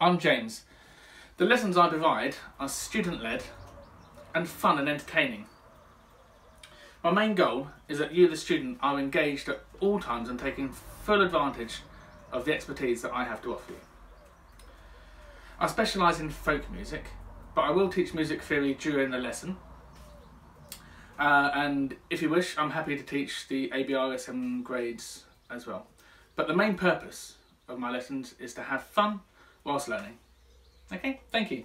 I'm James. The lessons I provide are student-led and fun and entertaining. My main goal is that you, the student, are engaged at all times and taking full advantage of the expertise that I have to offer you. I specialise in folk music, but I will teach music theory during the lesson. Uh, and if you wish, I'm happy to teach the ABRSM grades as well. But the main purpose of my lessons is to have fun whilst learning. Okay, thank you.